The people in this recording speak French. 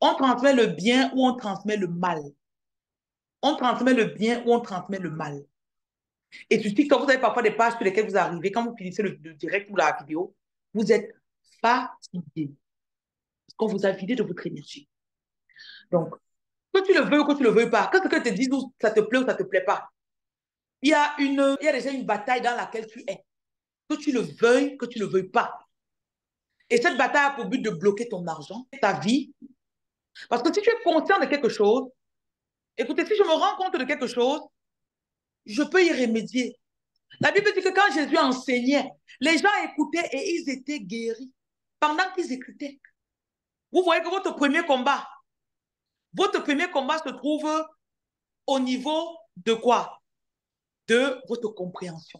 On transmet le bien ou on transmet le mal. On transmet le bien ou on transmet le mal. Et sur TikTok, vous avez parfois des pages sur lesquelles vous arrivez, quand vous finissez le, direct ou la vidéo, vous êtes fatigué. Parce qu'on vous a vidé de votre énergie. Donc, que tu le veux ou que tu le veux pas, que quelqu'un te dise ça te plaît ou ça te plaît pas, il y, a une, il y a déjà une bataille dans laquelle tu es. Que tu le veuilles, que tu ne le veuilles pas. Et cette bataille a pour but de bloquer ton argent, ta vie. Parce que si tu es conscient de quelque chose, écoutez, si je me rends compte de quelque chose, je peux y remédier. La Bible dit que quand Jésus enseignait, les gens écoutaient et ils étaient guéris pendant qu'ils écoutaient. Vous voyez que votre premier combat, votre premier combat se trouve au niveau de quoi? De votre compréhension.